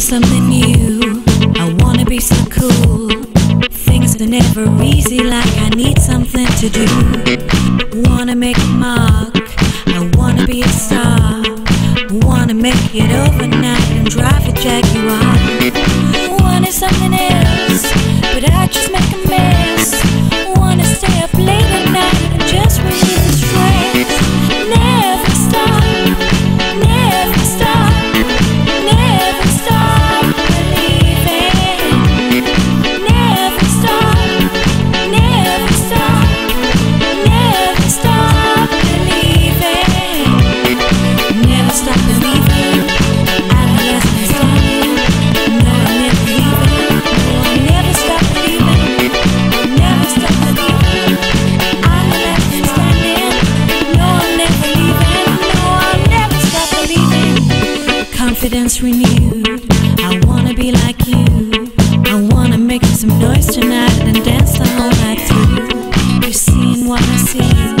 something new. I wanna be so cool. Things are never easy, like I need something to do. Wanna make a mark, I wanna be a star. Wanna make it overnight and drive a Jaguar. confidence renewed. I wanna be like you. I wanna make some noise tonight and dance the whole night through. You've seen what I see.